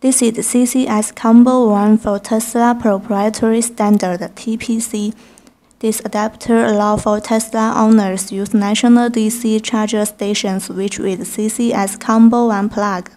This is CCS Combo 1 for Tesla proprietary standard TPC. This adapter allows for Tesla owners use national DC charger stations which with CCS Combo 1 plug.